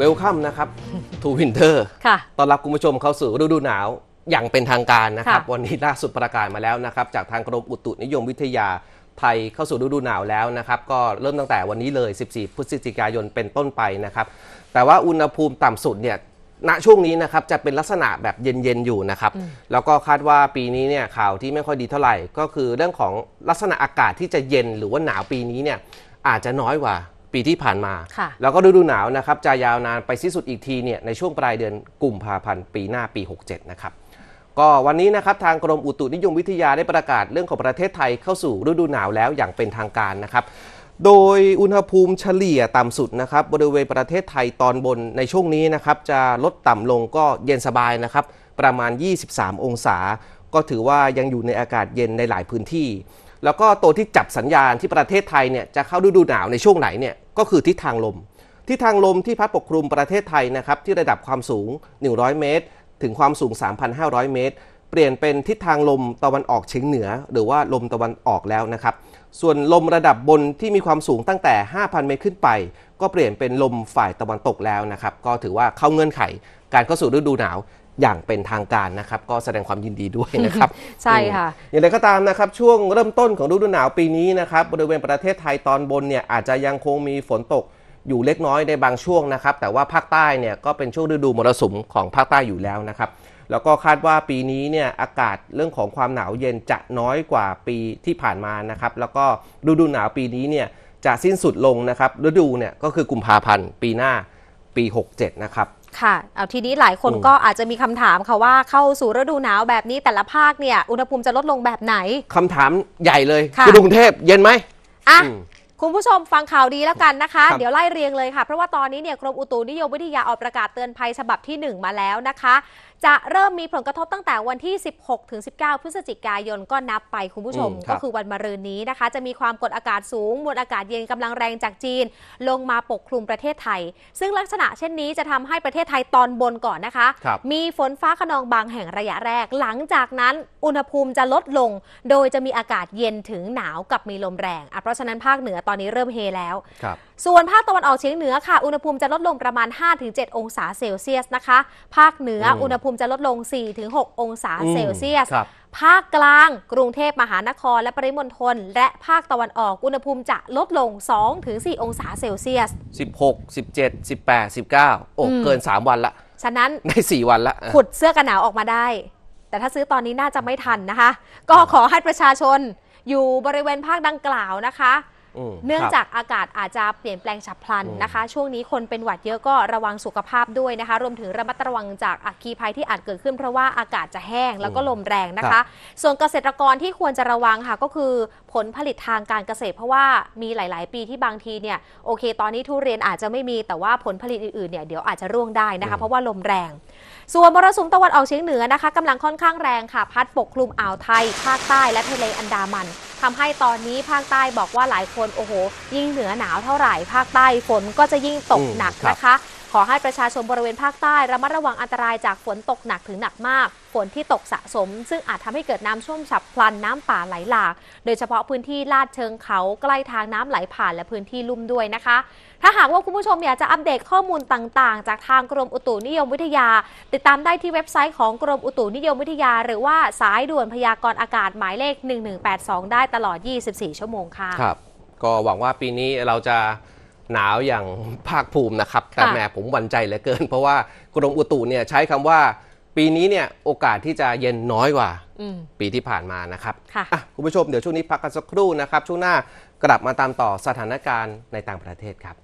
welcome นะครับ to winter ค่ะต้อนรับคุณผู้ชมเข้าสู่ฤดูหนาวอย่างเป็นทางการนะครับค่ะวันนี้ล่าสุดประกาศมาแล้วนะครับ จากทางกรมอุตุนิยมวิทยาไทยเข้าสู่ฤดูหนาวแล้วนะครับ ก็เริ่มตั้งแต่วันนี้เลย 14 พฤศจิกายนเป็นต้นไปนะครับ แต่ว่าอุณหภูมิต่ำสุดเนี่ยณช่วงนี้นะครับจะเป็นลักษณะแบบเย็นๆอยู่นะครับ แล้วก็คาดว่าปีนี้เนี่ยข่าวที่ไม่ค่อยดีเท่าไหร่ ก็คือเรื่องของลักษณะอากาศที่จะเย็นหรือว่าหนาวปีนี้เนี่ยอาจจะน้อยกว่า ปีที่ผ่านมาค่ะแล้วก็ฤดูหนาวนะครับจะยาวนานไปสิ้นสุดอีกทีเนี่ยในช่วงปลายเดือนกุมภาพันธ์ปีหน้าปี 67 นะครับก็วันนี้นะครับทางกรมอุตุนิยมวิทยาได้ประกาศเรื่องของประเทศไทยเข้าสู่ฤดูหนาวแล้วอย่างเป็นทางการนะครับ โดยอุณหภูมิเฉลี่ยต่ำสุดนะครับบริเวณประเทศไทยตอนบนในช่วงนี้นะครับจะลดต่ำลงก็เย็นสบายนะครับประมาณ 23 องศา ก็ถือว่ายังอยู่ในอากาศเย็นในหลายพื้นที่ แล้วก็ตัวที่จับสัญญาณที่ประเทศไทยเนี่ยจะเข้าฤดูหนาวในช่วงไหนเนี่ยก็คือทิศทางลม ทิศทางลมที่พัดปกคลุมประเทศไทยนะครับที่ระดับความสูง 100 เมตร ถึงความสูง 3,500 เมตร เปลี่ยนเป็นทิศทางลมตะวันออกเฉียงเหนือ หรือว่าลมตะวันออกแล้วนะครับ ส่วนลมระดับบนที่มีความสูงตั้งแต่ 5,000 เมตรขึ้นไป ก็เปลี่ยนเป็นลมฝ่ายตะวันตกแล้วนะครับ ก็ถือว่าเข้าเงื่อนไข การเข้าสู่ฤดูหนาว อย่างเป็นทางการนะครับ ก็แสดงความยินดีด้วยนะครับ ใช่ค่ะ อย่างไรก็ตามนะครับ ช่วงเริ่มต้นของฤดูหนาวปีนี้นะครับ บริเวณประเทศไทยตอนบนเนี่ยอาจจะยังคงมีฝนตกอยู่เล็กน้อยในบางช่วงนะครับ แต่ว่าภาคใต้เนี่ยก็เป็นช่วงฤดูมรสุมของภาคใต้อยู่แล้วนะครับ แล้วก็คาดว่าปีนี้เนี่ยอากาศเรื่องของความหนาวเย็นจะน้อยกว่าปีที่ผ่านมานะครับ แล้วก็ฤดูหนาวปีนี้เนี่ยจะสิ้นสุดลงนะครับฤดูเนี่ยก็คือกุมภาพันธ์ปีหน้าปี 67 นะครับ ค่ะเอาทีนี้หลายคนอืมก็อาจจะมีคำถามค่ะว่าเข้าสู่ฤดูหนาวแบบนี้แต่ละภาคเนี่ยอุณหภูมิจะลดลงแบบไหนคำถามใหญ่เลยค่ะกรุงเทพเย็นไหมอะอืมคุณผู้ชมฟังข่าวดีแล้วกันนะคะครับเดี๋ยวไล่เรียงเลยค่ะ เพราะว่าตอนนี้เนี่ยกรมอุตุนิยมวิทยาออกประกาศเตือนภัยฉบับที่ 1 มาแล้วนะคะ จะเริ่มมีผลกระทบตั้งแต่วันที่ 16 ถึง 19 พฤศจิกายนก็นับไปคุณผู้ชม อืมครับก็คือวันมะรืนนี้นะคะ จะมีความกดอากาศสูง มวลอากาศเย็นกำลังแรงจากจีน ลงมาปกคลุมประเทศไทย ซึ่งลักษณะเช่นนี้จะทำให้ประเทศไทยตอนบนก่อนนะคะ ครับ มีฝนฟ้าขนองบางแห่งระยะแรก หลังจากนั้นอุณหภูมิจะลดลง โดยจะมีอากาศเย็นถึงหนาวกับมีลมแรงอะเพราะฉะนั้นภาคเหนือตอนนี้เริ่มเฮแล้ว ครับ ส่วนภาคตะวันออกเฉียงเหนือค่ะ อุณหภูมิจะลดลงประมาณ 5-7 องศาเซลเซียสนะคะ ภาคเหนืออืม อุณหภูมิจะลดลง 4-6 องศาเซลเซียสครับภาคกลางกรุงเทพมหานครและปริมณฑลและภาคตะวันออกอุณหภูมิจะลดลง 2-4 องศาเซลเซียส 16 17 18 19 โอ้อืมเกิน 3 วันละ ฉะนั้นได้ 4 วันละขุดเสื้อกันหนาวออกมาได้ แต่ถ้าซื้อตอนนี้น่าจะไม่ทันนะคะ ก็ขอให้ประชาชนอยู่บริเวณภาคดังกล่าวนะคะม เนื่องครับจากอากาศอาจจะเปลี่ยนแปลงฉับพลันอืมนะคะ ช่วงนี้คนเป็นหวัดเยอะก็ระวังสุขภาพด้วยนะคะ รวมถึงระมัดระวังจากอัคคีภัยที่อาจเกิดขึ้นเพราะว่าอากาศจะแห้งแล้วก็ลมแรงนะคะ ส่วนเกษตรกรที่ควรจะระวังค่ะก็คือผลผลิตทางการเกษตร เพราะว่ามีหลาย ๆ ปีที่บางทีเนี่ยโอเค ตอนนี้ทุเรียนอาจจะไม่มีแต่ว่าผลผลิตอื่น ๆ เนี่ยเดี๋ยวอาจจะร่วงได้นะคะ เพราะว่าลมแรง ส่วนมรสุมตะวันออกเฉียงเหนือนะคะกำลังค่อนข้างแรงค่ะ พัดปกคลุมอ่าวไทยภาคใต้และทะเลอันดามัน ทำให้ตอนนี้ภาคใต้บอกว่าหลายคนโอ้โห ยิ่งเหนือหนาวเท่าไหร่ ภาคใต้ฝนก็จะยิ่งตกอืมหนักครับนะคะ ขอให้ประชาชนบริเวณภาคใต้ระมัดระวังอันตรายจากฝนตกหนักถึงหนักมาก ฝนที่ตกสะสม ซึ่งอาจทำให้เกิดน้ำท่วมฉับพลันน้ำป่าไหลหลาก โดยเฉพาะพื้นที่ลาดเชิงเขาใกล้ทางน้ำไหลผ่านและพื้นที่ลุ่มด้วยนะคะ ถ้าหากว่าคุณผู้ชมอยากจะอัปเดตข้อมูลต่างๆ จากทางกรมอุตุนิยมวิทยา ติดตามได้ที่เว็บไซต์ของกรมอุตุนิยมวิทยา หรือว่าสายด่วนพยากรณ์อากาศหมายเลข 1182 ได้ตลอด 24 ชั่วโมงค่ะครับก็หวังว่าปีนี้เราจะ หนาวอย่างภาคภูมินะครับ แต่ค่ะแหมผมหวั่นใจเหลือเกิน เพราะว่ากรมอุตุเนี่ยใช้คำว่า ปีนี้เนี่ยโอกาสที่จะเย็นน้อยกว่าอืมปีที่ผ่านมานะครับค่ะอะคุณผู้ชมเดี๋ยวช่วงนี้พักกันสักครู่นะครับ ช่วงหน้ากลับมาตามต่อสถานการณ์ในต่างประเทศครับ